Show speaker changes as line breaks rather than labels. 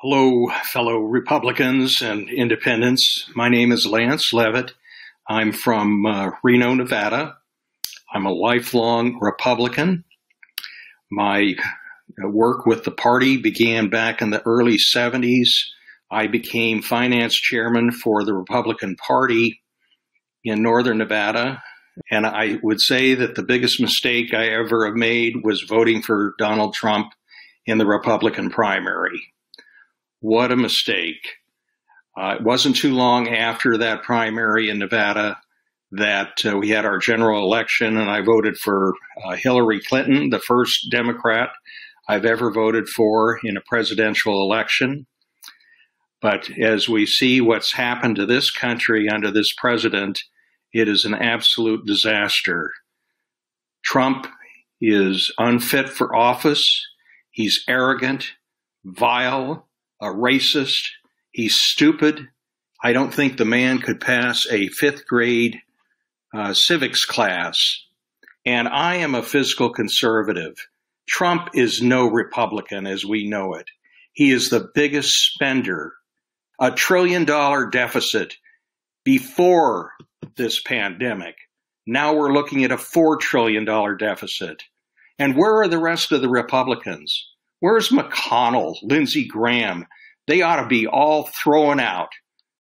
Hello, fellow Republicans and independents. My name is Lansford Levitt. I'm from uh, Reno, Nevada. I'm a lifelong Republican. My uh, work with the party began back in the early 70s. I became finance chairman for the Republican Party in Northern Nevada. And I would say that the biggest mistake I ever have made was voting for Donald Trump in the Republican primary. What a mistake. Uh, it wasn't too long after that primary in Nevada that uh, we had our general election, and I voted for uh, Hillary Clinton, the first Democrat I've ever voted for in a presidential election. But as we see what's happened to this country under this president, it is an absolute disaster. Trump is unfit for office. He's arrogant, vile, a racist. He's stupid. I don't think the man could pass a fifth grade uh, civics class. And I am a fiscal conservative. Trump is no Republican as we know it. He is the biggest spender. A trillion dollar deficit before this pandemic. Now we're looking at a $4 trillion deficit. And where are the rest of the Republicans? Where's McConnell, Lindsey Graham? They ought to be all thrown out.